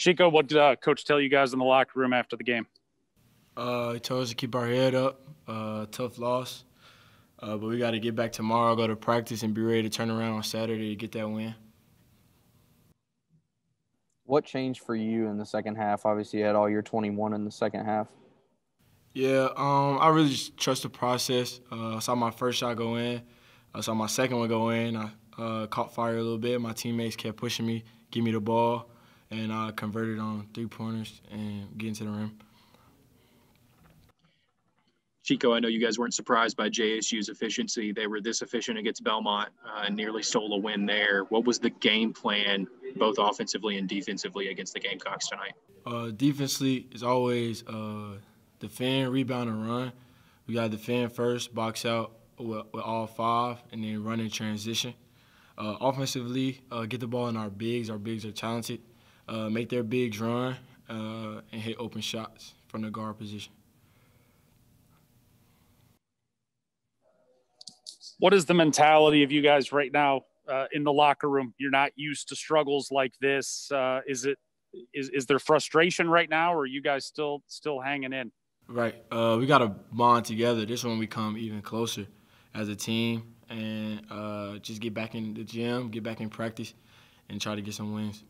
Chico, what did uh, coach tell you guys in the locker room after the game? Uh, he told us to keep our head up. Uh, tough loss, uh, but we got to get back tomorrow, go to practice, and be ready to turn around on Saturday to get that win. What changed for you in the second half? Obviously, you had all your 21 in the second half. Yeah, um, I really just trust the process. Uh, I saw my first shot go in. I saw my second one go in. I uh, caught fire a little bit. My teammates kept pushing me, give me the ball, and I converted on three pointers and get into the rim. Chico, I know you guys weren't surprised by JSU's efficiency. They were this efficient against Belmont uh, and nearly stole a win there. What was the game plan, both offensively and defensively, against the Gamecocks tonight? Uh, defensively is always uh, defend, rebound, and run. We got to defend first, box out with, with, all five, and then run in transition. Uh, offensively, uh, get the ball in our bigs. Our bigs are talented. Uh, make their bigs run uh, and hit open shots from the guard position. what is the mentality of you guys right now uh, in the locker room? You're not used to struggles like this. Uh, is it is is there frustration right now, or are you guys still still hanging in? Right. Uh, we got to bond together. This one we come even closer as a team, and uh, just get back in the gym, get back in practice, and try to get some wins.